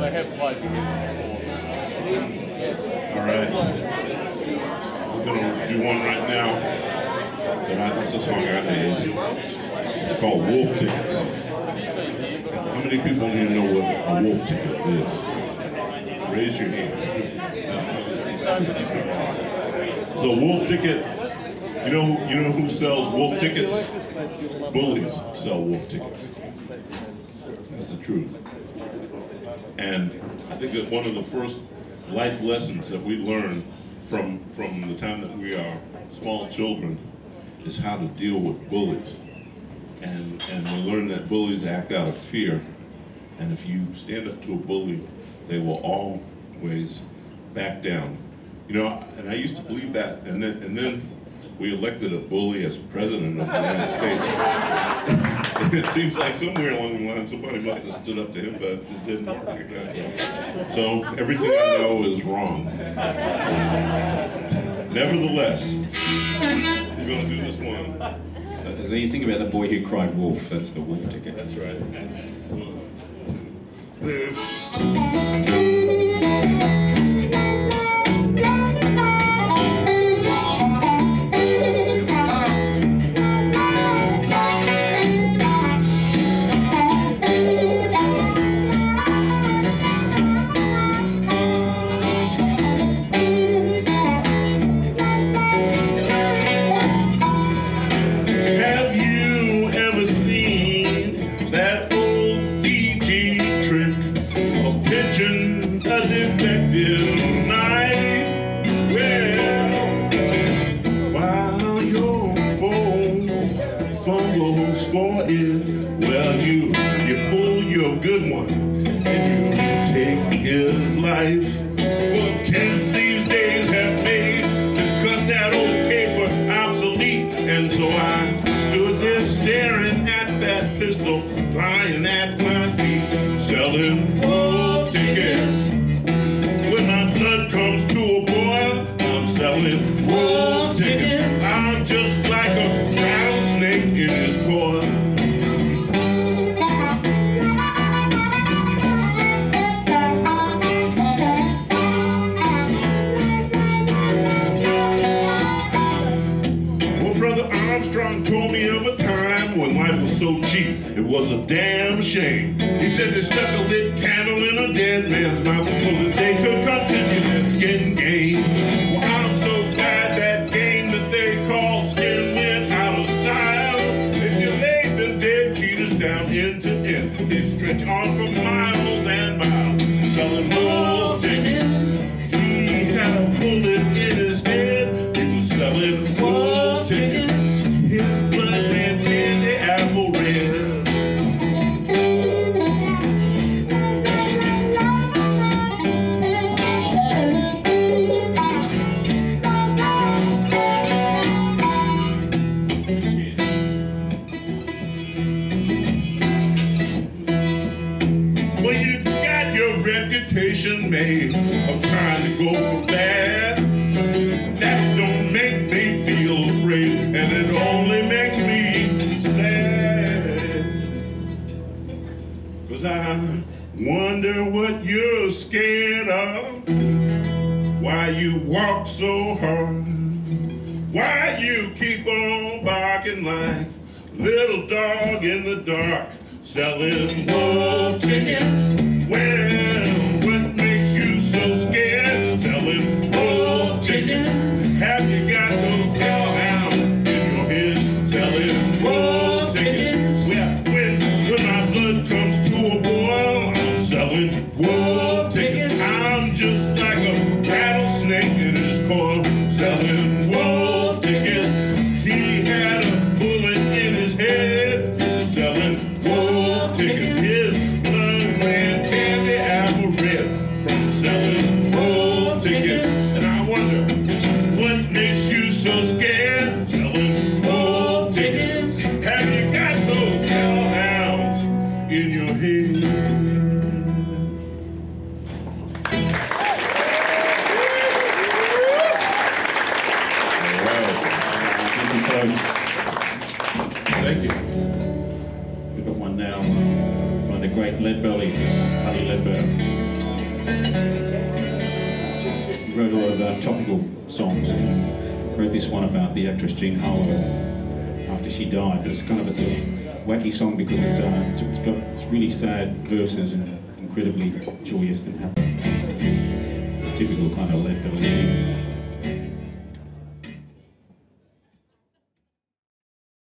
All right. We're gonna do one right now. I, it's a song I made. It's called Wolf Tickets. How many people do you know what a wolf ticket is? Raise your hand. So wolf ticket, you know, you know who sells wolf tickets? Bullies sell wolf tickets. That's the truth. And I think that one of the first life lessons that we learn from, from the time that we are small children is how to deal with bullies. And, and we learn that bullies act out of fear. And if you stand up to a bully, they will always back down. You know, and I used to believe that, and then, and then we elected a bully as president of the United States. It seems like somewhere along the line, somebody must have stood up to him, but it didn't work like that. So everything I know is wrong. Nevertheless, we're gonna do this one. When you think about the boy who cried wolf, that's the wolf ticket. That's right. For it, well, you you pull your good one and you take his life. Armstrong told me of a time when life was so cheap, it was a damn shame. He said they stuck a lit candle in a dead man's mouth so that they could continue their skin game. Well, I'm so glad that game that they call skin went out of style. If you laid the dead cheaters down end to end, they'd stretch on for miles His blood ran candy apple red. Well, you got your reputation made of trying to go for bad. I wonder what you're scared of. Why you walk so hard. Why you keep on barking like little dog in the dark, selling wolf tickets. Well, Jean Harlow after she died. It's kind of a wacky song because it's, uh, it's, it's got really sad verses and incredibly joyous and happy. It's a typical kind of Led Belly.